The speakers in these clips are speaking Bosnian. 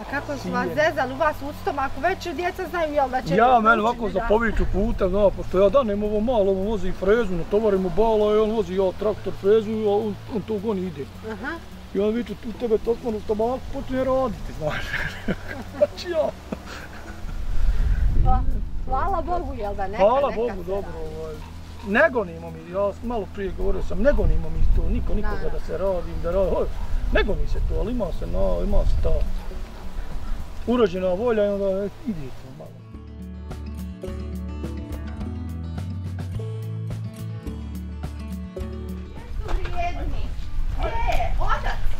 A kako su vas zezali u vas u stomaku, već djeca znaju jel da će... Ja, meni ovako za poviću puta, zna, pošto ja danem ovo malo, on vozi frezu, natovarim mu bala i on vozi ja traktor frezu i on, on to goni ide. Aha. I on viče, tu tebe tosman u stomaku, počne raditi, znaš. Znači ja. Pa, hvala Bogu, jel da neka, Hvala neka Bogu, dobro. Ovaj. Ne gonimo mi, ja malo prije govorio sam, ne gonimo mi to, niko nikoga Da, da. se radim, da radim. Ne goni se to, ali ima se, no, ima se ta urođena volja i onda ide to malo.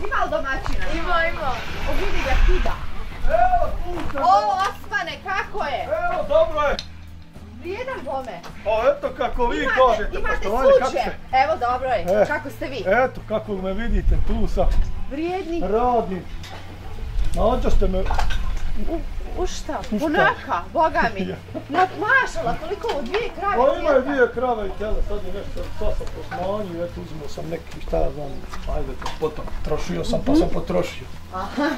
Ima li domaćina? Ima, ima. O, vidi ga kuda. Evo, tu se, O, Osmane, kako je? evo, dobro je. Vrijedan bome. Pa eto kako vi Imate, kažete, imate kako slučaj. se... Evo, dobro je. E. Kako ste vi? Eto, kako me vidite tu sa Vrijedni. radim. Nađa ste me, U, u šta? U šta? Ponaka, boga mi. Ja. Na, mašala, koliko u dvije krave pa imaju mlijeka. dvije krave i tele, sad je nešto, sad sam posmanjio, eto uzimao sam neki, šta ja znam, ajde to potom, trošio sam pa sam potrošio. Aha.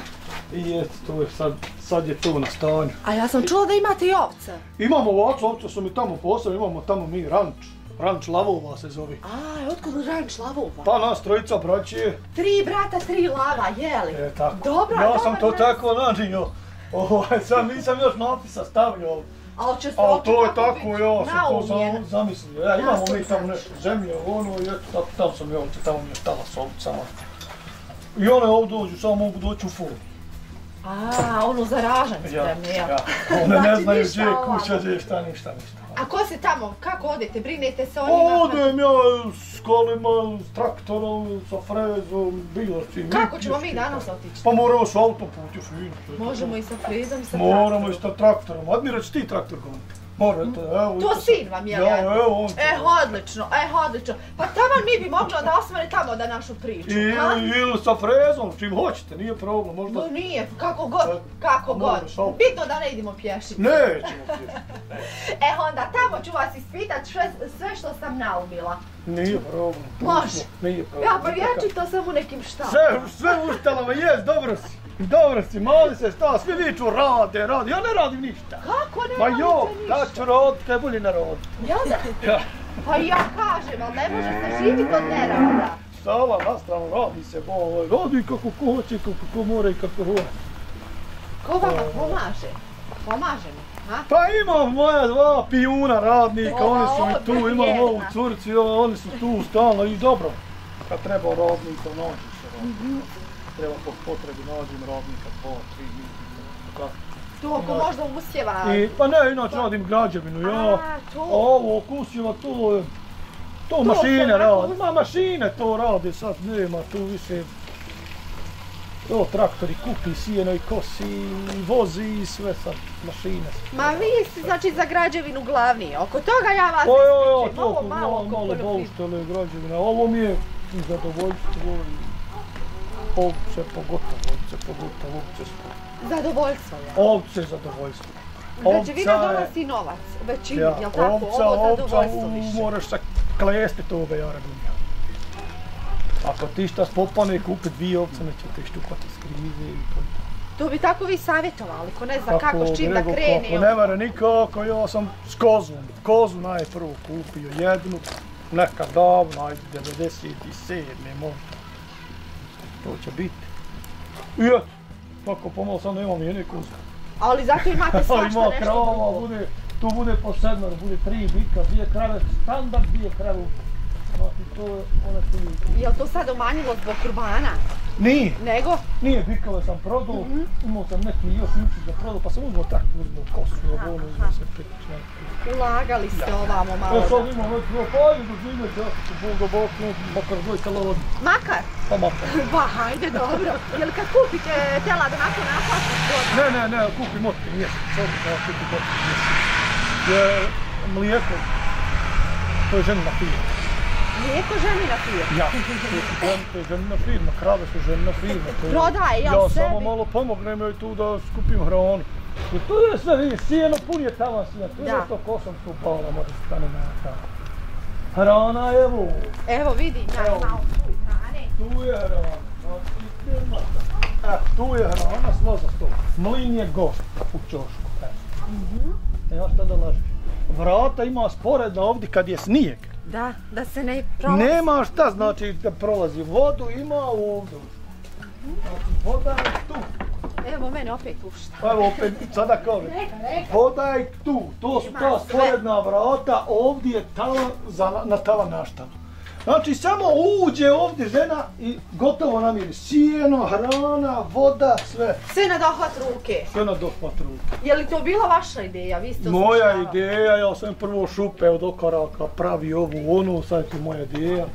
I eto, to je sad, sad je to na stanju. A ja sam čula da imate i ovce. Imamo ovce, ovce su mi tamo posebno, imamo tamo mi ranč, ranč lavova se zove. A, otkud ranč lavova? Pa nas trojica braće, Tri brata, tri lava, jeli? e tako. Dobro, ja sam to naziv. tako nanio. Ovaj, sam nisam još napisa stavio, A hoće se Ali to je tako ja sam to samo zamislio. Ja, imamo mi tamo nešto zemlje, ono, i eto, tako, tamo sam ja tamo mi je stala s. I one ovdje dođu, samo mogu doći u furu. A, ono zaražan Ja, spremni, ja. One ne Znači, znaju gdje je kuća, gdje je šta, ništa, ništa. A ko se tamo, kako odete, brinete se o njima? Odem ja s kolima, s traktorom, sa frezom, bilo čim. Kako niti ćemo mi danas otići? Pa moramo s autoput, još fino. Možemo i sa frezom i sa Moramo i traktorom. sa traktorom. Admira, će ti traktor goniti? Morate, evo. To sin vam je, Ja, evo on. E, odlično, e, odlično. Pa taman mi bi mogli da osmane tamo da našu priču, I, ha? ili sa frezom, čim hoćete, nije problem, možda... No nije, kako god, kako god. Bitno da ne idemo pješice. Nećemo ti. E, onda tamo ću vas ispitat sve, sve što sam naumila. Nije problem. Može. Nije problem. Ja, pa vječito sam u nekim štalama. Sve, sve uštalama, jes, dobro si. Dobro si, mali se šta, svi viču rade, rade, ja ne radim ništa. Kako ne Ma radite jo, ništa? da ću radit, kaj bolje ne radit. Jel da? Ja. Pa ja kažem, ali ne može se živit od nerada. Stala na stranu, radi se, boloj, radi kako ko hoće, kako ko mora i kako hoće. Ko vama pomaže? Pomaže mi, ha? Pa imam moja dva pijuna radnika, oni su mi tu, imam ovu curci, o, oni su tu stalno i dobro. Kad treba radnika, nađi se radnika. Treba po potrebi nađem radnika, dva, tri. To ako možda usjeva. I, pa ne, inače radim građevinu, ja. A, to. Ovo, kusjeva, to je... To To mašine rade, ma mašine to rade, sad nema tu više... To traktori kupi, sijeno i kosi, i vozi i sve sad, mašine. Ma vi ste znači za građevinu glavni. Oko toga ja vas Pa to Ovo malo malo, oko malo poljoprivrede. bauštele građevina, ovo mi je zadovoljstvo i ovce pogotovo, ovce pogotovo, ovce su. Zadovoljstvo je. Ovce zadovoljstvo. Građevina Ovca je- donosi novac, većinu, Ja, jel tako? ovca, Ovo ovca, zadovoljstvo više. moraš se klesti toga, ja razumijem. Ako ti šta spopane kupi dvije ovce, neće te štukati s krize i to. To bi tako vi savjetovali, ko ne zna kako, s čim da krene. Kako ne vara nikako, ja sam s kozom. Kozu najprvo kupio jednu, nekad davno, ajde, 97. možda. To će biti. I eto, tako pomalo sam nemam jedne koze. Ali zato imate svašta Ima nešto krava, drugo. bude, tu bude po sedmar, bude tri bika, dvije krave, standard dvije krave. To je. Jel to sad umanjilo zbog kurbana? Nije, Nego? nije bikove sam prodao, Mhm. imao sam neki još juči za prodao, pa sam uzmao tako, uzmao kosu, ovo, ono, aha. uzmao se neki. Ulagali ste ovamo malo. Ja sad da- imam već dva, pa ajde da živjeti, ja ću bol do bok, makar dvojka lodi, Makar? pa makar. Ba, hajde, dobro. Jel kad kupite telad onako naplatu zgodno? Ne, ne, ne, kupi motke mjesec, sad ja kupi motke mjesec. Je mlijeko, to je ženina firma. Lijeko ženina firma. Ja, to je žen- to je ženina firma, krave su ženina firma. to je- Prodaje, jel, Ja sebi? samo malo pomognem joj tu da skupim hranu. I tu je sve, vidi, sijeno pun je tamo sijeno, tu je nešto kosom tu pala, može stane na tamo. Hrana je Evo vidi, ja Evo. hrane. tu je hrana, znači firma. E, tu je hrana, smo za sto. Mlin je gost u čošku. E. E, ja šta da lažeš? Vrata ima sporedno ovdje kad je snijeg. Da, da se ne prolazi. Nema šta znači da prolazi vodu, ima ovdje. Znači, voda je tu. Evo mene opet ušta. Evo opet, sada kažem. Voda je tu, to su ta sporedna vrata, ovdje je tavan za, na tavan naštav. Znači, samo uđe ovdje žena i gotovo namiri. Sijeno, hrana, voda, sve. Sve na dohvat ruke. Sve na dohvat ruke. Je li to bila vaša ideja? Vi ste Moja ideja, ja sam prvo šupe od okaraka, pravi ovu, onu, sad je to moja ideja.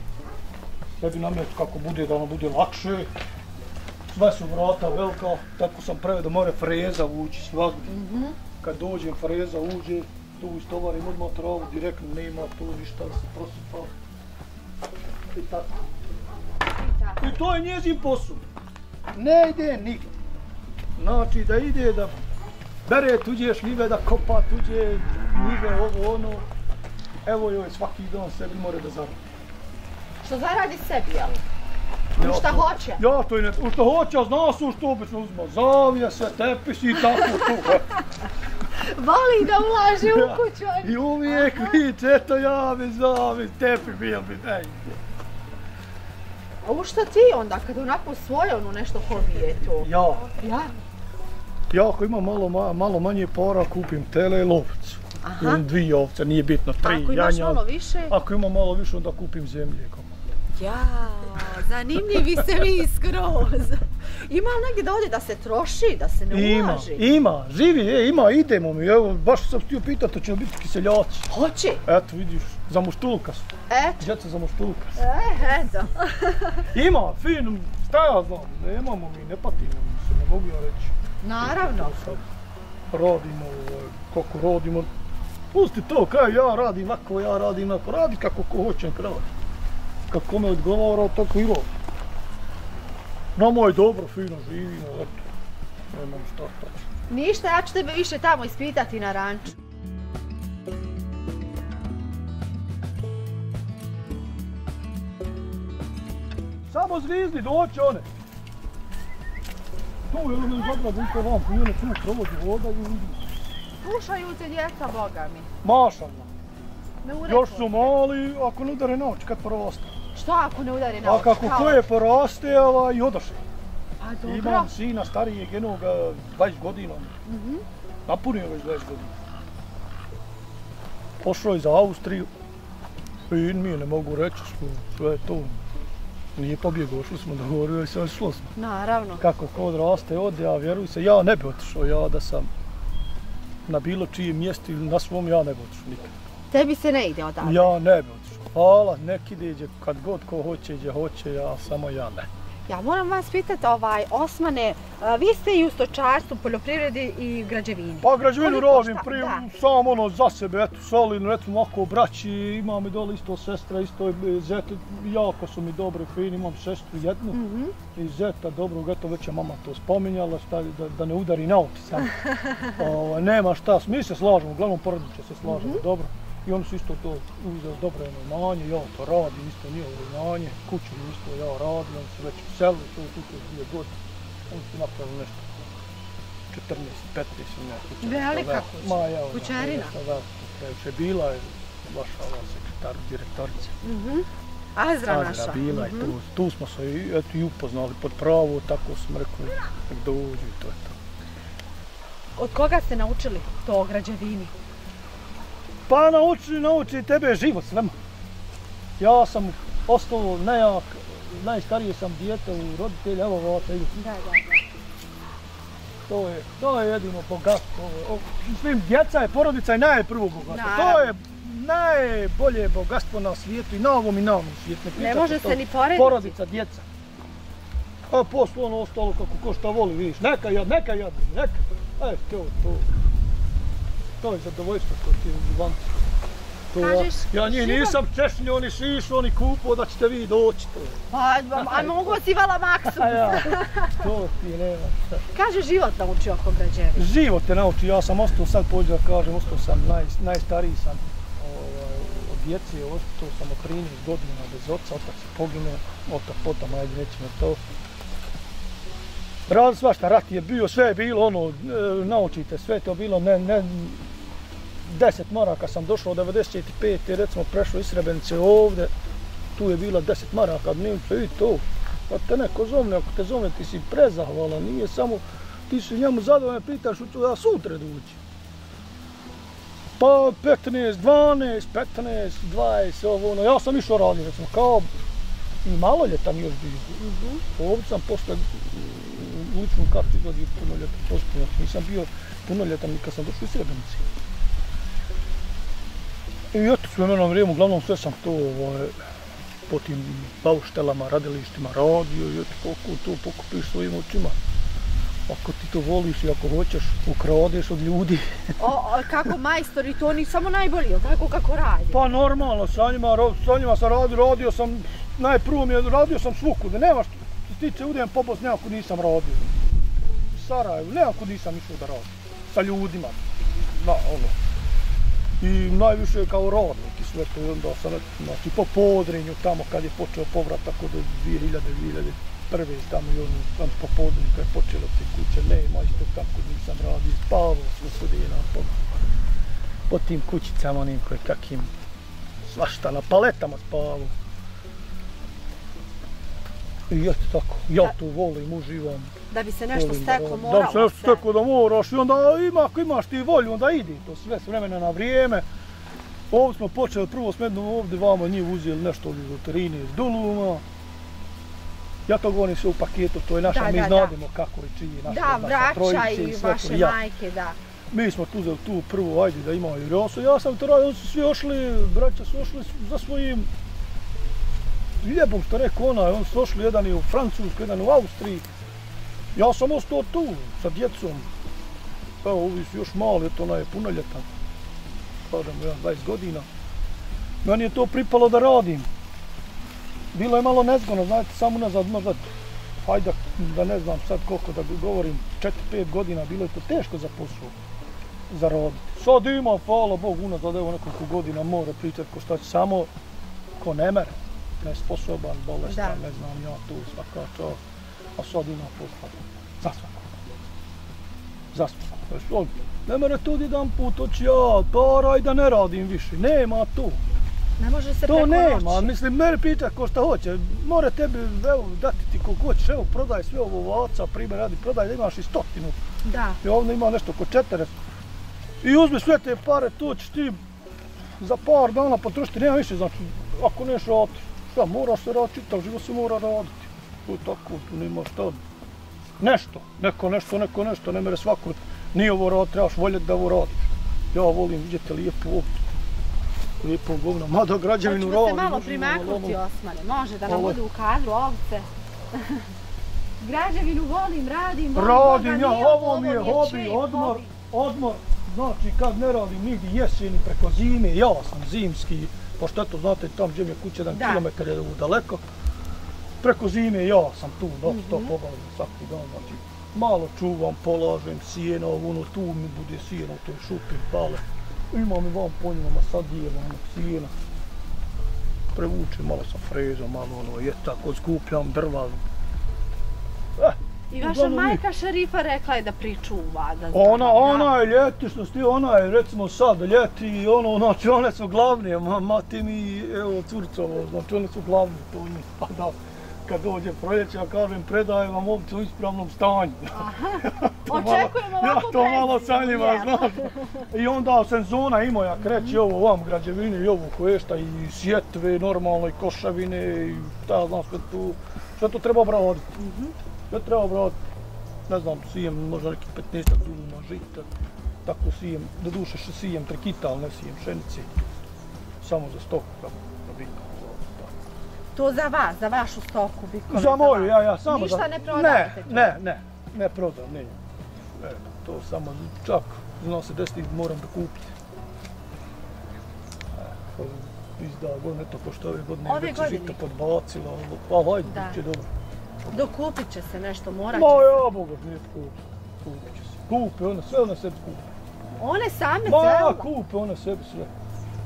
Sebi namet kako bude, da ono bude lakše. Sve su vrata velika, tako sam preve da more freza ući svakdje. Mhm. Kad dođem, freza uđe, tu istovarim odmah travu, direktno nema tu ništa da se prosipa. I tako. To je njezin posao. Ne ide nigdje. Znači da ide da bere tuđe šljive, da kopa tuđe njive, ovo ono. Evo joj svaki dan sebi more da zaradi. Što zaradi sebi, jel? Ja šta to- hoće. Ja to i ne, u što hoće, zna se što obično uzma. Zavije se, tepis i tako tu. Voli da ulaže u kuću. I uvijek viče, eto ja bi zavi, tepi bil bi, ej. A u šta ti onda, kad onako svoje ono nešto hobije to? Ja, Ja? ja ako imam malo, ma, malo manje para, kupim tele i lovcu. Aha. Ili dvije ovce, nije bitno, tri Ako imaš janja. malo više? Ako imam malo više, onda kupim zemlje. kako. Ja, zanimljivi ste mi skroz. Ima li negdje da ode da se troši, da se ne Ima, ulaži? ima, živi, e, ima, idemo mi, evo, baš sam htio pitati, to će biti kiseljaci. Hoće. Eto, vidiš, za muštulka su, Eto. djeca za muštulka su. E, eto. Ima, fin, šta ja znam, nemamo mi, ne patimo mi se, ne mogu ja reći. Naravno. Sad radimo, ovaj, kako radimo, pusti to, kaj ja radim, ako ja radim, ako radi kako ko hoće, radi. Kako kome odgovara, tako i radi. Nama je dobro, fino živimo, eto. Nemam šta tačno. Ništa, ja ću tebe više tamo ispitati na ranču. Samo zvizdi, doći one. Tu je ono zagrad, vidite vam, i one tu provozi voda i vidi. Slušaju te djeca, boga mi. Ureklo Još su mali, ako ne udare na oči, kad poroste. Šta ako ne udari na A oči? kako Kao- koje poraste, ovaj, i odoše. Pa dobro. Imam sina starijeg jednog 20 godina. Mhm. Napunio već 20 godina. Pošao je za Austriju. Fin mi je, ne mogu reći, što sve je to. Nije pobjegao, šli smo dogovorio i sve šlo smo. Naravno. Kako ko odraste, ode, a vjeruj se, ja ne bi otišao, ja da sam na bilo čijem mjestu ili na svom, ja ne bi otišao nikad. Tebi se ne ide odavde. Ja ne bi otišao. Hvala, nek ide kad god ko hoće, gdje hoće, ja samo ja ne. Ja moram vas pitati, ovaj, Osmane, a, vi ste i u stočarstvu, poljoprivredi i građevini. Pa građevinu šta- prije, samo ono za sebe, eto, solidno, eto, mako braći, imam i dole isto sestra, isto je zet, jako su mi dobri, fini, imam sestru jednu Mhm. i zeta dobrog, eto, već je mama to spominjala, šta, da, da ne udari na sam. Ovo, nema šta, mi se slažemo, uglavnom porodiče se slažemo, Mhm. dobro. I oni su isto to uzeli dobro jedno imanje, ja to radim, isto nije ovo imanje, kuću mi isto ja radim, oni su već u selu, to tu to dvije godine. Oni su napravili nešto 14, 15 ili nešto. kuća. Velika kuća. Ma ja, ona, Kućarina. Da, previše bila je vaša ova sekretar, direktorica. Mhm. Azra naša. Azra bila i Mhm. tu, tu smo se eto, i upoznali pod pravu, tako smo rekli, nek dođu i to je to. Od koga ste naučili to o građevini? Pa nauči, nauči tebe život svema. Ja sam ostao nejak, najstarije sam dijete u roditelja, evo ovako idu. Da, da, da. To je, to je jedino bogatstvo. Mislim, djeca je, porodica je najprvo bogatstvo. To je najbolje bogatstvo na svijetu i na ovom i na ovom svijetu. Ne pitate može to. se ni porediti. Porodica, djeca. A posle ono ostalo kako ko šta voli, vidiš. Neka jad, neka jad, neka. E, to, to. To je zadovoljstvo to ti životu. To ja, Kažeš, ja njih život- nisam češnio ni šišao ni kupo da ćete vi doći to. Pa, a mogu si vala maksu. A ja, to ti nema. Kaže život naučio oko građevine. Život te nauči, ja sam ostao sad pođe da kažem, ostao sam naj, najstariji sam ovaj, od djece, ostao sam od 13 godina bez oca, otac je poginuo, otac potom, ajde nećemo to. Rad svašta, rat je bio, sve je bilo ono, e, naučite, sve je to bilo, ne, ne, 10 maraka sam došao 95. recimo prešao iz Srebrenice ovde, tu je bila 10 maraka dnevnica i to. Pa te neko zovne, ako te zovne ti si prezahvala, nije samo, ti si njemu zadovoljno pitaš, ću da sutra doći. Pa 15, 12, 15, 20, ovo ono, ja sam išao radio, recimo, kao i maloljetan još bio. Mm -hmm. Ovdje sam posle ličnu kartu izvadi punoljetan, posle, nisam bio punoljetan kad sam došao iz Srebrenice. I eto, s vremenom vrijeme, uglavnom sve sam to ovaj, po tim bauštelama, radilištima radio i eto, koliko to pokupiš svojim očima. Ako ti to voliš i ako hoćeš, ukradeš od ljudi. o, o, kako majstori, to oni samo najbolji, tako kako radi? Pa normalno, sa njima, sa njima sam radio, radio sam, najprvo mi je, radio sam svuku, da nema što se tiče, udem po Bosni, nekako nisam radio. Sarajevo, nekako nisam išao da radim, sa ljudima, na, ono, i najviše kao rodnik i sve to, onda sam, znači, po podrinju tamo kad je počeo povratak od 2000, 2001. tamo i ono, tam po podrinju kad je počelo te kuće, nema isto tako, nisam radio, spavao sve sudina po, po tim kućicama, onim koje kakim, svašta, na paletama spavao. I eto tako, ja to volim, uživam. Da bi se nešto steklo, moralo se. Da bi se nešto steklo da moraš i onda ima, ako imaš ti volju, onda idi to sve s vremena na vrijeme. Ovdje smo počeli, prvo smo jednom ovdje vama njih uzeli nešto iz loterine iz Duluma. Ja to govorim sve u paketu, to je naša, da, mi da, znademo da. kako je čiji, naša, da, naša vraća trojice i, i vaše to, majke, da. Mi smo tu uzeli tu prvo, ajde da imaju rjosu. Ja sam to radio, su svi ošli, braća su ošli za svojim ljebom što rekao ona, on su došli jedan i u Francusku, jedan u Austriji. Ja sam ostao tu sa djecom. Evo, ovi su još mali, to ona je punoljetan. Padam ja 20 godina. Meni je to pripalo da radim. Bilo je malo nezgodno, znate, samo nazad, možda, hajde da ne znam sad koliko da govorim, 4-5 godina, bilo je to teško za posao, za roditi. Sad ima, hvala Bogu, unazad, evo nekoliko godina mora pričati ko šta će, samo ko ne mere nesposoban, bolestan, ne znam ja tu svaka to, a sad ima posla. Za svako. Za svako. Ne mere tu jedan put, oći ja, paraj da ne radim više. Nema tu. Ne može se to preko nema, noći. mislim, mene pita ko šta hoće. More tebi, evo, dati ti koliko hoćeš, evo, prodaj sve ovo ovaca, primjer radi, prodaj da imaš i stotinu. Da. I ovdje ima nešto ko četere. I uzmi sve te pare, to ćeš ti za par dana potrošiti, nema više, znači, ako neš rati, šta, mora se raditi, čitav život se mora raditi. To je tako, tu nema šta. Nešto, neko nešto, neko nešto, ne mere svako, nije ovo rad, trebaš voljeti da ovo radiš. Ja volim vidjeti lijepo ovdje. Lijepo govno, mada građevinu radi. Hoćemo se malo primaknuti, Osmane, može da nam budu u kadru ovce. građevinu volim, radim, volim, radim ja, ovo mi je hobi, odmor, odmor. Znači, kad ne radim nigdje jeseni preko zime, ja sam zimski, pošto eto, znate, tam gdje mi je kuća, jedan kilometar je daleko, preko zime ja sam tu, da, mm -hmm. to pobavljam svaki dan, znači, malo čuvam, polažem sijena, ono, tu mi bude sijena, to je šupim, pale, imam i vam po njima, sad je, ono, sijena, prevučem, malo sam frezom, malo, ono, je tako, skupljam drva, I vaša majka šerifa rekla je da pričuva, da zna. Ona, ona je ljeti, što sti, ona je recimo sad ljeti, ono, znači one su glavne, ma, mati mi, evo, curcovo, znači one su glavne, to mi, pa da, kad dođe proljeće, ja kažem, predajem vam ovce u ispravnom stanju. Aha, očekujemo ovako Ja to malo sa njima, znaš. I onda sezona ima, ja kreći ovo vam građevine i ovo koješta, i sjetve, normalno, i košavine, i šta znam, sve tu, sve to treba obraditi. Mm -hmm. Ja treba brati, ne znam, sijem možda neki 15 duluma žita, tako sijem, do duše sijem trekita, ali ne sijem pšenice, samo za stoku, kako da bi. To za vas, za vašu stoku, bikove za moju, ja, ja, samo Ništa za... ne prodajete? Ne, ne, ne, ne prodam, ne. E, to samo, čak, zna se desiti, moram da kupiti. E, izda, godine to pošto ove godine ove već godine. žita podbacila, ali hajde, bit će dobro. Dokupit će se nešto, morat će Ma ja, Boga, nije kupi. Kupit će se. Kupe, ona sve ona sebi kupi. One same Ma ja, kupe ona sebi sve.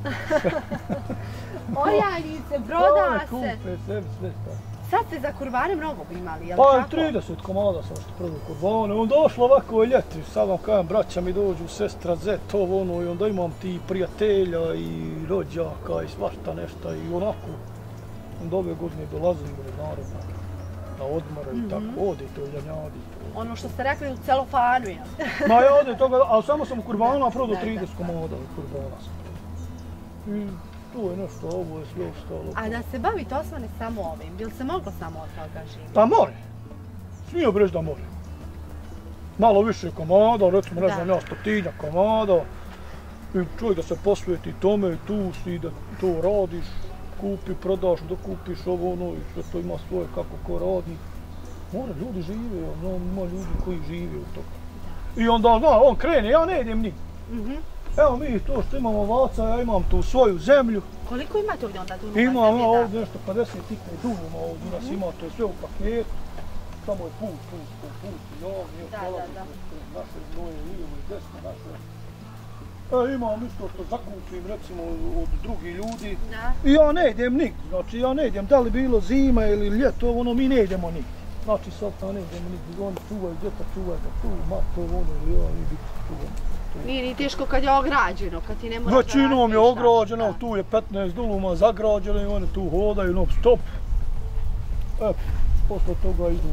Ojanice, broda se. Kupe sebi sve, pa. sad ste za kurbane mnogo imali, jel Pa tako? 30 komada sam što prvo kurbane, onda došlo ovako ljeti, sad vam kajem, braća mi dođu, sestra, zet, to ono, i onda imam ti prijatelja i rođaka i svašta nešto i onako, onda ove godine dolazim naravno na odmore i tako, ode to ljanjadi. Ono što ste rekli u celofanu, jel? Ma ja ode toga, ali samo sam u prodao Da, da. 30 komada kurbana sam. I to je nešto, ovo je sve ostalo. A da se bavite Osmane samo ovim, bil se moglo samo od toga živjeti? Pa more. Smio bi reći da more. Malo više komada, recimo ne Da. znam ja stotinja komada. I čovjek da se posveti tome, tu si da to radiš, kupi, prodaš, dokupiš ovo ono i sve to ima svoje kako ko radi. More, ljudi žive, ono, ima ljudi koji žive od toga. I onda, zna, on krene, ja ne idem nigdje. Mhm. Evo mi to što imamo ovaca, ja imam tu svoju zemlju, Koliko imate ovdje onda dunuma? Imam ovdje nešto 50 tikne dunuma ovdje, u nas ima to sve u paketu. Samo je put, put, put, put i ovdje, Da, da, naše znoje, lijevo i desno naše. E, imam isto što zakupim recimo od drugih ljudi. Da. I ja ne idem nigdje, znači ja ne idem, da li bilo zima ili ljeto, ono mi ne idemo nigdje. Znači sad ja ne idemo nigdje, oni čuvaju, djeca čuvaju, da tu, ma to ono ili ja, i biti čuvamo. Nije ni teško kad je ograđeno, kad ti ne moraš Većinom je ograđeno, tu je 15 duluma zagrađeno i oni tu hodaju non stop. E, posle toga idu.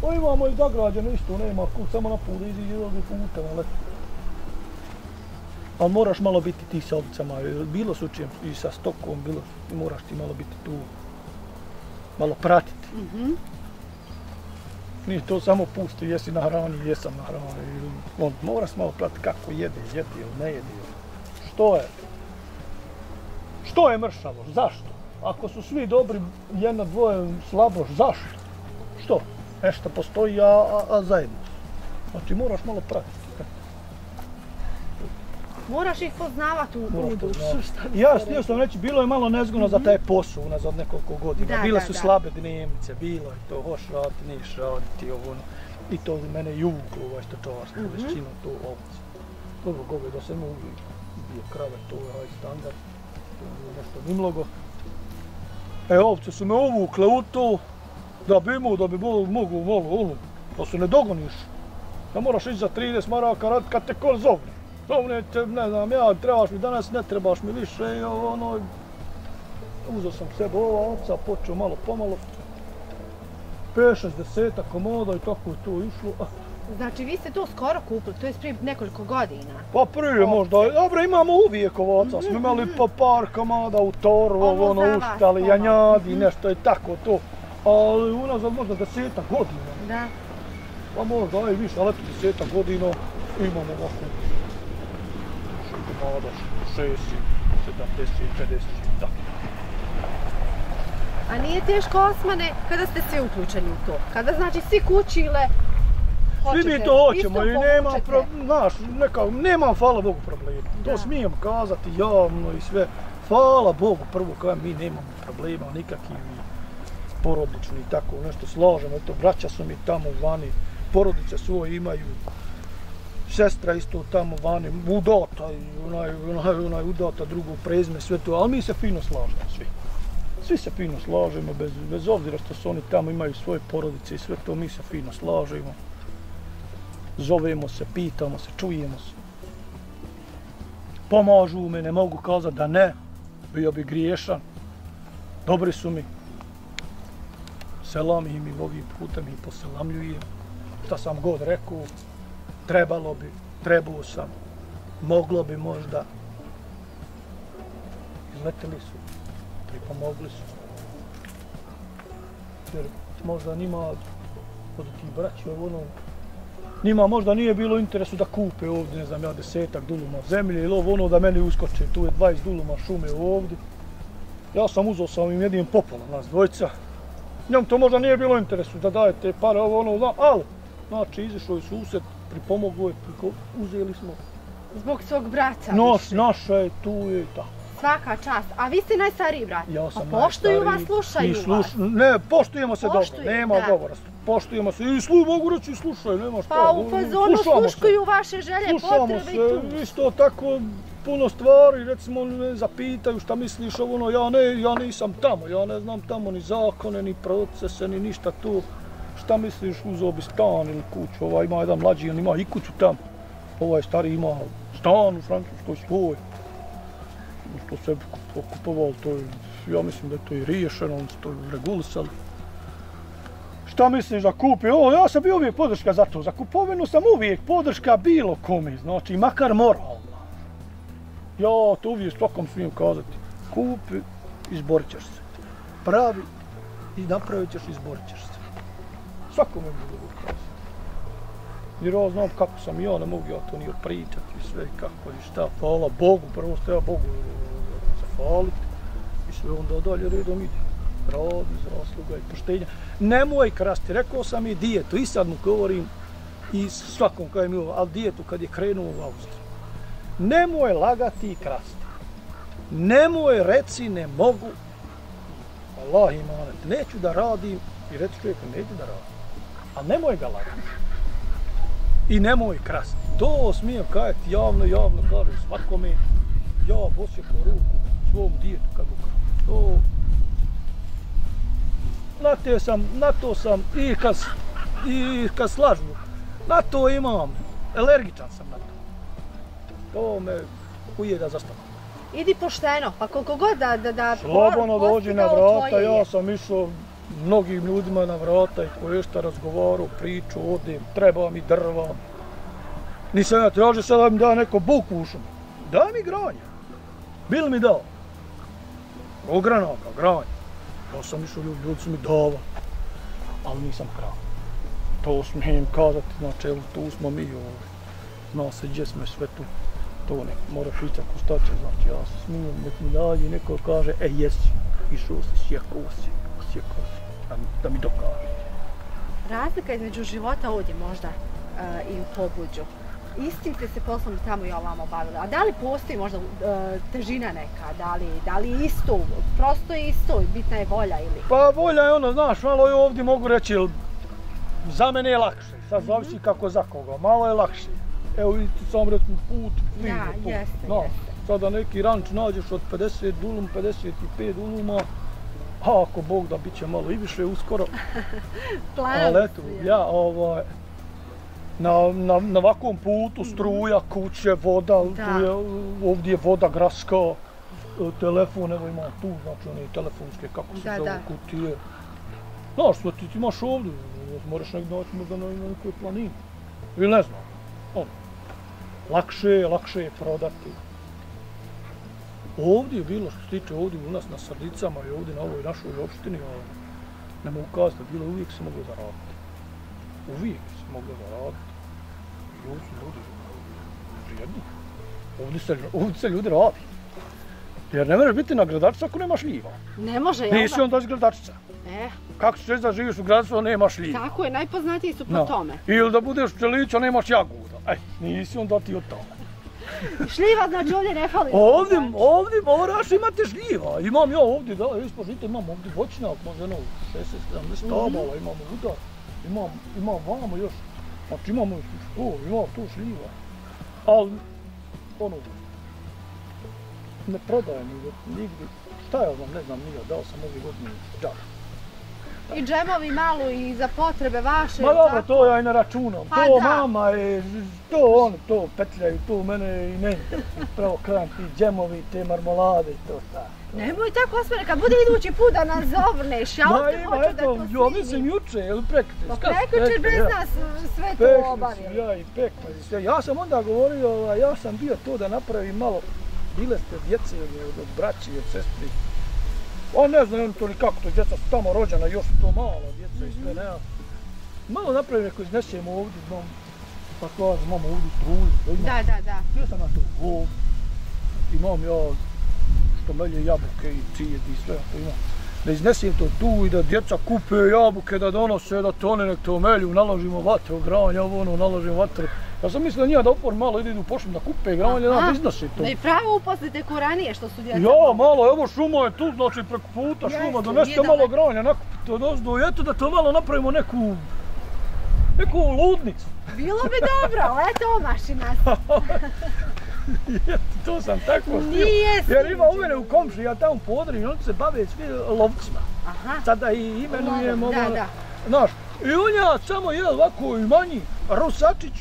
Pa imamo i zagrađeno isto, nema kut, samo na put izi ovdje putem, ali... Ali moraš malo biti ti sa ovcama, jer bilo su čim i sa stokom, bilo i moraš ti malo biti tu, malo pratiti. Mhm. Nije to samo pusti, jesi na hrani, jesam na hrani. On moraš malo pratiti kako jede, jede ili ne jede. Što je? Što je mršavo? Zašto? Ako su svi dobri, jedna, dvoje slaboš, zašto? Što? Nešto postoji, a, a, a zajedno. Znači moraš malo pratiti. Moraš ih poznavati u, u bi Ja se htio sam reći, bilo je malo nezgodno za taj posao unazad nekoliko godina. Da, Bile da, su da. slabe dnevnice, bilo je to, hoš raditi, niš raditi, ovo ono. I to mene i uvuklo ovaj stočarstvo, mm Mhm. -hmm. većinom to ovce. Prvo gobe da sam uvijek bio krave, to je ovaj standard, to je nešto nimlogo. E, ovce su me uvukle u to, da bi imao, da bi mogu malo, ono, da se ne dogoniš. Da moraš ići za 30 maraka raditi kad te ko zovne. Zovne te, ne znam, ja, trebaš mi danas, ne trebaš mi više, i ono, uzeo sam sebe ova ovca, počeo malo pomalo. 5-6 deseta komoda i tako je to išlo. Ah, Znači, vi ste to skoro kupili, to je prije nekoliko godina. Pa prije možda, dobro imamo uvijek ovaca, smo imali pa par komada u toru, Ovo ovo, ono, za vas, uštali, ono. janjadi, nešto i tako to. Ali unazad možda deseta godina, Da. pa možda i više, ali eto deseta godina imamo ovako komada, 6, 70, 50, tako. A nije teško Osmane kada ste svi uključeni u to? Kada znači svi kućile, Svi mi to hoćemo i nema, pro, znaš, neka, nemam, hvala Bogu, problema. To Da. smijem kazati javno i sve. Hvala Bogu, prvo kao mi nemamo problema nikakvih i porodični i tako nešto slažemo. Eto, braća su mi tamo vani, porodice svoje imaju. Sestra isto tamo vani, udata onaj, onaj, onaj udata drugo prezme, sve to, ali mi se fino slažemo svi. Svi se fino slažemo, bez, bez obzira što su oni tamo imaju svoje porodice i sve to, mi se fino slažemo zovemo se, pitamo se, čujemo se. Pomažu me, ne mogu kazati da ne, bio bi griješan. Dobri su mi. Selam im i ovim putem i poselamljujem. Šta sam god rekao, trebalo bi, trebao sam, moglo bi možda. Izleteli su, pripomogli su. Jer možda nima od tih braća ono, njima možda nije bilo interesu da kupe ovdje, ne znam ja, desetak duluma zemlje ili ovo ono da meni uskoče, tu je 20 duluma šume ovdje. Ja sam uzao sam im jedin popola, nas dvojca. Njom to možda nije bilo interesu da daje te pare, ovo ono, da, ali, znači, izišao je sused, pripomogao je, priko, uzeli smo. Zbog svog brata više. naša je, tu je i tako. Svaka čast. A vi ste najstariji brat. Ja sam pa poštuju vas, slušaju i vas. Ne, poštujemo se Poštuju, dobro, nema da. govora. Poštujemo se i slu, mogu reći slušaju, nema šta. Pa u fazonu slušamo se. sluškuju vaše želje, Slušamo potrebe i se, tu. isto tako puno stvari, recimo me zapitaju šta misliš ovo ono, ja ne, ja nisam tamo, ja ne znam tamo ni zakone, ni procese, ni ništa tu. Šta misliš, uzeo bi stan ili kuću, ovaj ima jedan mlađi, on ima i kuću tamo. Ovaj stari ima stan u Francuskoj svoj. to se okupovalo, to je, ja mislim da je to i riješeno, on to regulisali. Šta misliš da kupi? O, ja sam bio uvijek podrška za to. Za kupovinu sam uvijek podrška bilo kome, znači, makar moralna. Ja to uvijek svakom smijem kazati. Kupi, izborit ćeš se. Pravi i napravit ćeš, izborit ćeš se. Svakome mogu kazati. Jer ovo znam kako sam ja, ne mogu ja to ni pričati i sve kako i šta. Hvala Bogu, prvo ste ja Bogu zahvaliti. I sve onda dalje redom ide rad iz rasluga i poštenja. Nemoj krasti, rekao sam i dijetu, i sad mu govorim i svakom kao je mi ali dijetu kad je krenuo u Austriju. Nemoj lagati i krasti. Nemoj reci ne mogu. Allah imanet, neću da radim i reci čovjeku neću da radim. A nemoj ga lagati. I nemoj krasti. To smijem kajati javno, javno, kažem svakome. Ja posjeku ruku svom dijetu kad mu To na te sam, na to sam i kad, i kad slažu, na to imam, alergičan sam na to. To me ujeda za stomak. Idi pošteno, pa koliko god da... da, da Slobodno dođi na vrata, ja sam išao mnogim ljudima na vrata i koji šta razgovaru, priču, odim, treba mi drva. Nisam ja tražio sad da mi da neko buku šumu. Daj mi granje. Bil mi dao. Ogranaka, pa granje. Ja sam išao, ljudi, ljudi su mi dava, ali nisam krao. To smijem kazati, znači, evo, tu smo mi, ovdje. Zna se gdje smo sve tu. To ne, mora pitati ko šta će, znači, ja se smijem, nek mi dađe, neko kaže, e, jesi, išao si, sjekao si, sjekao si, da, da mi dokaže. Razlika između života ovdje možda uh, i u pobuđu istim ste se poslom tamo i ovamo bavili. A da li postoji možda uh, težina neka? Da li, da li isto? Prosto je isto, bitna je volja ili? Pa volja je ono, znaš, malo je ovdje mogu reći, za mene je lakše. Sad mm -hmm. zavisi kako za koga, malo je lakše. Evo vidite sam recimo put, fino ja, put. Jeste, no, jeste. Sada neki ranč nađeš od 50 dulum, 55 duluma, a ako Bog da bit će malo i više uskoro. Planovi Ali eto, ja, ovaj, na, na, na ovakvom putu struja, kuće, voda, tu je, ovdje je voda graska, e, telefon, evo ima tu, znači one telefonske, kako se zove, kutije. Znaš, što ti, ti imaš ovdje, moraš negdje naći možda na nekoj planini. Ili ne znam, ono, lakše je, lakše je prodati. Ovdje je bilo, što se tiče ovdje u nas na Srdicama i ovdje na ovoj našoj opštini, ne mogu kazati, bilo uvijek se moglo zaraditi. Uvijek se moglo zaraditi ljudi su ljudi vrijedni. Ovdje se, ovdje se ljudi radi. Jer ne možeš biti na gradačica ako nemaš ljiva. Ne može, jel da? Nisi on doći gradačica. E. Kako ćeš da živiš u gradačicu, nemaš ljiva. Tako je, najpoznatiji su po no. tome. Ili da budeš čelić, a nemaš jaguda. Ej, nisi on ti od toga. Šljiva znači ovdje ne fali. Ovdje, ovdje moraš imati šljiva. Imam ja ovdje, da, ispod žite imam ovdje voćnjak, možda jedno 60-70 stabala, mm -hmm. imam udar. Imam, imam vamo još Znači imamo to, imamo to šljiva. Ali, ono, ne prodajem nigdje. Šta ja vam, ne znam, nije, dao sam ovih godinu džar. I džemovi malo i za potrebe vaše. Ma dobro, to ja i ne računam. Pa to da. mama je, to on, to petljaju, to mene i ne. Pravo krajem ti džemovi, te marmolade i to šta. Nemoj tako osmene, kad bude idući put da nas zovneš, ja ovdje hoću da to snimim. Ja mislim juče, ili prekriče. Pa prekriče bez nas sve to obavili. Ja i pekriče. Ja sam onda govorio, ja sam bio to da napravim malo, bile ste djece od braći od sestri. On ne znam to ni kako to djeca su tamo rođena, još to malo djeca i sve, nema. Malo napravim neko iznesemo ovdje, znam, pa kažem, imamo ovdje struju. Da, da, da. Gdje sam na to ovdje? Imam ja što melje jabuke i cijedi i sve to ima. Da iznesim to tu i da djeca kupe jabuke, da donose, da to one nek to melju, naložimo vatru, granje, ovo ono, naložimo vatru. Ja sam mislio da nije da upor malo ide u da kupe granje, da iznose to. Da i pravo uposlite kuranije što su djeca. Ja, malo, evo šuma je tu, znači preko puta šuma, doneste malo granja, nakupite od ozdu, eto da to malo napravimo neku, neku ludnicu. Bilo bi dobro, eto mašina. to sam tako. Nije Jer ima u mene u komši, ja tamo podrim, oni se bave svi lovcima. Aha. Sada i imenujemo, Da, ono, da. znaš, i on ja samo jedan ovako i manji, Rusačić,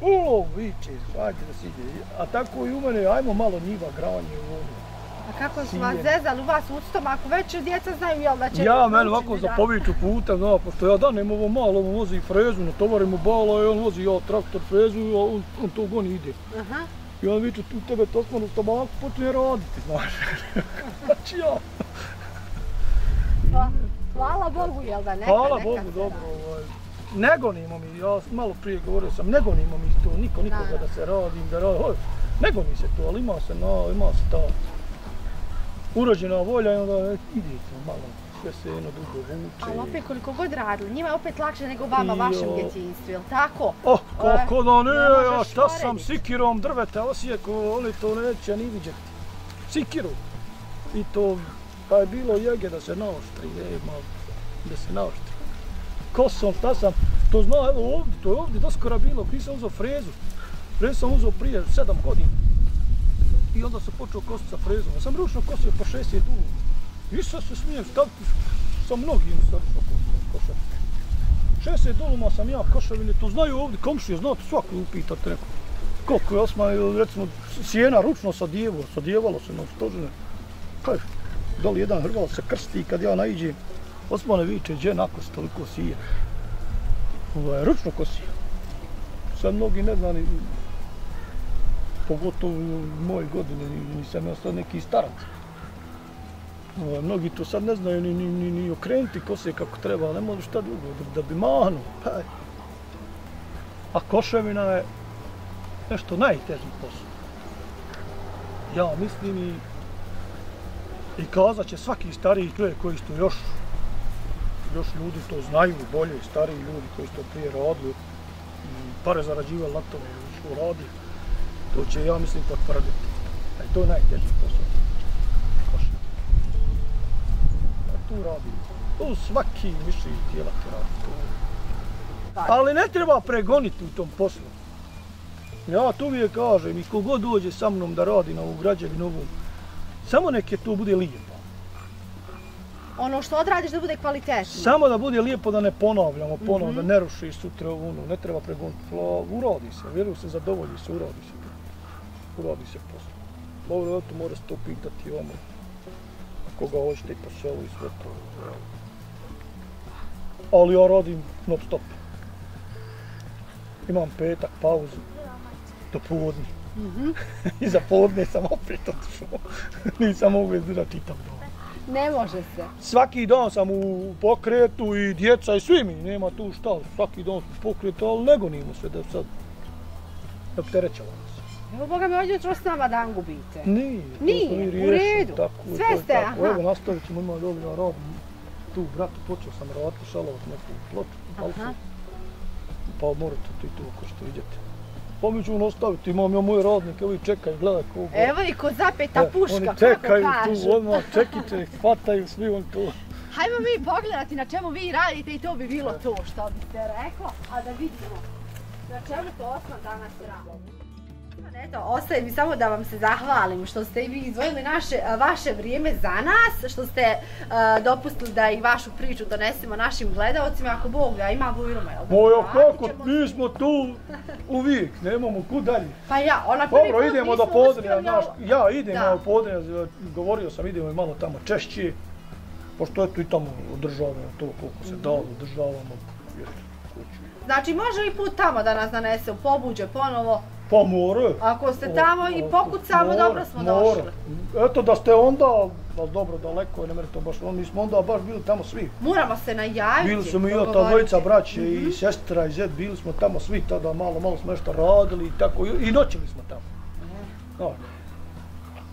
ulov, viče, svađe da si ide. A tako i u mene, ajmo malo njiva, granje, ono. A kako su vas zezali u vas u stomaku, već djeca znaju jel da će... Ja meni naučiti ovako za poviću puta, no, pošto ja danem ovo malo, on vozi frezu, natovarim u bala i on vozi ja traktor frezu i on, on to goni ide. Aha. I on viče, tu tebe Tosman u stomaku počne raditi, znaš. Znači ja, Pa, hvala Bogu, jel da neka, hvala neka Bogu, se dobro, ovaj. Ne gonimo mi, ja sam malo prije govorio sam, ne gonimo mi to, niko nikoga Da, da, se radim, da radim, hoj, ne goni se to, ali ima se, no, ima se ta urađena volja i onda ide to malo, sve se jedno dugo vuče. Ali opet koliko god radili, njima je opet lakše nego vama, I, vašem o, djetinjstvu, jel tako? Oh, kako da ne, ne ja šta sam porediti. sikirom drveta osijeko, oni to neće ni vidjeti. Sikiru. I to, pa je bilo jege da se naoštri, nema, da se naoštri ko sam, šta sam, to zna, evo ovdje, to je ovdje doskora bilo, prije sam uzao frezu. Frezu sam uzao prije sedam godina. I onda sam počeo kositi sa frezom. Ja sam ručno kosio po 60 dugo. I sad se smijem staviti sa mnogim sa ručno Šest 60 doluma sam ja košavine, to znaju ovdje komšije, znate svako upitate neko. Koliko je osma, recimo, sjena ručno sadjevo, sadjevalo se na stožine. Kaj, da li jedan hrval se krsti kad ja naiđem, Osmane viče, gdje nako se toliko sije. Ovaj, ručno kosio. Sad mnogi ne zna ni, pogotovo u godine, ni- nisam ja sad neki starac. Ovaj, mnogi to sad ne znaju ni, ni, ni, ni okrenuti kose kako treba, ne može šta drugo, da, da bi manu. Pa, a koševina je nešto najteži posao. Ja mislim i, i kazat će svaki stariji čovjek koji što još još ljudi to znaju bolje, stariji ljudi koji su to prije radili, mm, pare zarađivali na tome, što radi, to će, ja mislim, potvrditi. Da je to najteži posao. Košar. E, tu radi, tu svaki miši tijela će radi. To. Ali ne treba pregoniti u tom poslu. Ja tu uvijek kažem, i kogod dođe sa mnom da radi na ovu građevinu, ovu, samo neke to bude lijepo. Ono što odradiš da bude kvalitetno. Samo da bude lijepo da ne ponavljamo ponovo, Mhm. da ne ruši sutra ono, ne treba pregoniti. Fla, uradi se, vjeruju se, zadovolji se, uradi se. Uradi se posao. Dobro, eto, mora se to pitati ono, koga hoćete i po selu i sve to. Ali ja radim non stop. Imam petak, pauzu, do podne. Mhm. I za podne sam opet otišao. Nisam mogu izdržati čitav dan. Ne može se. Svaki dan sam u pokretu i djeca i svi mi, nema tu šta, svaki dan smo u pokretu, ali ne gonimo se da sad ne se. Evo Boga mi ovdje jutro s nama dan gubite. Nije, Nije, u redu. Tako, Sve ste, tako. aha. Evo nastavit ćemo, ima dobro, ja radim tu, brate, počeo sam raditi, šalovat neku ploču, palcu, Aha. pa morate to i to, ako što idete. Pa mi ćemo nastaviti, imam ja moje radnike, ovi čekaju, gledaj kogo. Evo i ko zapeta E, puška, Oni kako čekaju kažu. tu, odmah čekite, hvataju svi on to. Hajmo mi pogledati na čemu vi radite i to bi bilo to što bi se reklo, a da vidimo na čemu to Osman danas radi. Eto, ostaje mi samo da vam se zahvalim što ste i vi izvojili naše, vaše vrijeme za nas, što ste a, dopustili da i vašu priču donesemo našim gledalcima, ako Bog da ima bujruma, jel? Moja kako, ćemo- mi smo tu uvijek, nemamo kud dalje. Pa ja, ona prvi Dobro, idemo do znaš, ali- ja idem Da. malo podneva, govorio sam, idemo i malo tamo češće, pošto eto i tamo održavamo to koliko se da, održavamo, jer. Znači može i put tamo da nas nanese u pobuđe ponovo, Pa more. Ako ste tamo i pokucamo, More, dobro smo more. došli. Eto da ste onda, ali dobro, daleko je, ne to baš, on, mi smo onda baš bili tamo svi. Moramo se najaviti. Bili smo i ja, ta dvojica braće Mhm. i sestra i zet, bili smo tamo svi tada, malo, malo smo nešto radili i tako, i, i noćili smo tamo. No.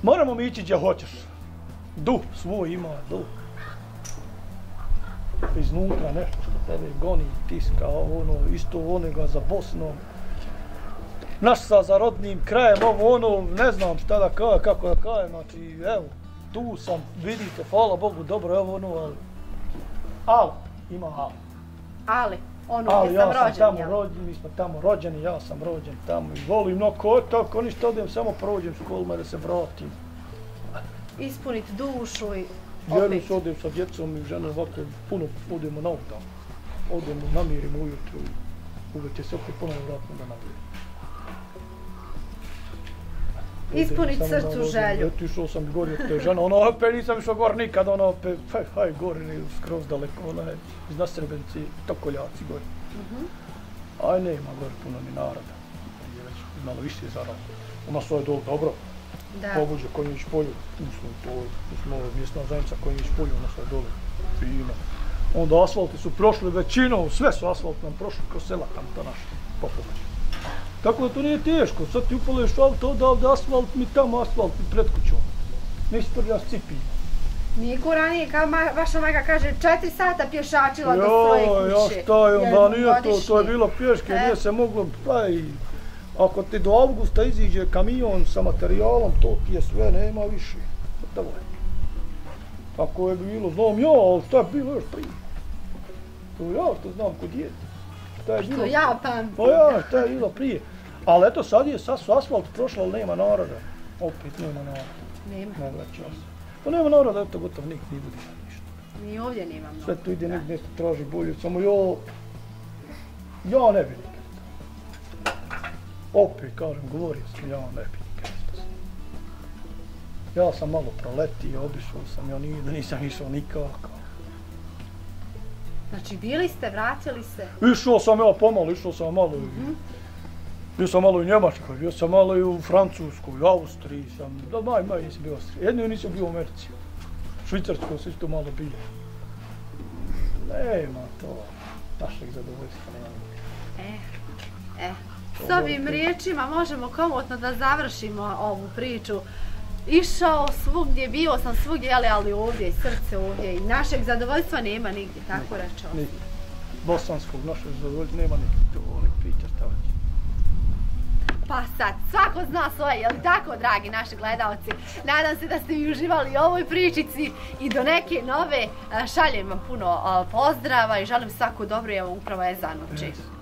Moramo mi ići gdje hoćeš. Duh svoj ima, duh. Iznutra nešto što tebe goni, tiska, ono, isto onoga za Bosnom. Naš sa za rodnim krajem, ovo ono, ne znam šta da kaje, kako da kaje, znači, evo, tu sam, vidite, hvala Bogu, dobro, evo ono, ali, ali, ima ali. Ali, Ono Ali ja sam rođen, tamo jel? rođen, mi smo tamo rođeni, ja sam rođen tamo i volim, no ko tako, ništa odem, samo prođem s kolima da se vratim. Ispuniti dušu i Vjerujem opet. se odem sa djecom i ženom ovako, puno odemo na udan. Odemo, namirimo ujutru, uvijek će se opet ponovno vratno da namirimo. Ispunit Odem samo srcu želju. Eto, išao sam gore od te žene, ono, opet nisam išao gore nikad, ono, opet, haj, haj, gore, skroz daleko, ona je iz Nasrebenci, tokoljaci gore. Mhm. Aj, nema gore puno ni naroda. Je već malo više zarado. U nas je dole dobro, Da. pobuđe Konjić polju, mislim, to je, mislim, ovo je mjesna zajednica Konjić polju, u nas je dole, fino. Onda asfalti su prošli većinom, sve su asfalt nam prošli kroz sela tam to naše, popogađe. Tako da to nije teško, sad ti upaleš auto, odavde asfalt, mi tamo asfalt mi pred kućom. Nisi prvi s cipijima. Niko ranije, kao ma, vaša majka kaže, četiri sata pješačila do svoje Jo, kuće. ja šta je, onda nije to, to je bilo pješke, E. nije se moglo, pa i ako ti do avgusta iziđe kamion sa materijalom, to ti je sve, nema više. Gotovo je. Tako je bilo, znam ja, ali šta je bilo još prije? To ja što znam kod djete. Šta je bilo? Što ja pamtim. Pa ja, šta je bilo prije? Ali eto sad je, sad su asfalt prošlo, ali nema naroda. Opet nema naroda, Nema. ne vraća se. Pa nema naroda, eto gotovo nik nije bude ništa. Ni ovdje nema mnogo. Sve tu ide nek nešto traži bolje, samo jo... Ja ne bi nikad. Opet kažem, govorio sam, ja ne bi nikad. Ja sam malo proletio, obišao sam, ja nije, da nisam išao nikako. Znači, bili ste, vratili se. Išao sam ja pomalo, išao sam malo i... Bio sam malo u Njemačkoj, bio sam malo i u Francuskoj, u Austriji sam, da maj, maj nisam bio u Austriji. Jedno nisam bio u Americi. Švicarskoj sam isto malo bio. Nema to, našeg zadovoljstva nema. E, e. S ovim riječima možemo komotno da završimo ovu priču. Išao svugdje, bio sam svugdje, ali, ali ovdje i srce ovdje i našeg zadovoljstva nema nigdje, tako reče on. Ni bosanskog našeg zadovoljstva nema nikak to, oni priča šta Pa sad, svako zna svoje, je tako, dragi naši gledalci? Nadam se da ste vi uživali u ovoj pričici i do neke nove. Šaljem vam puno pozdrava i želim svako dobro, evo upravo je zanuči. Yes.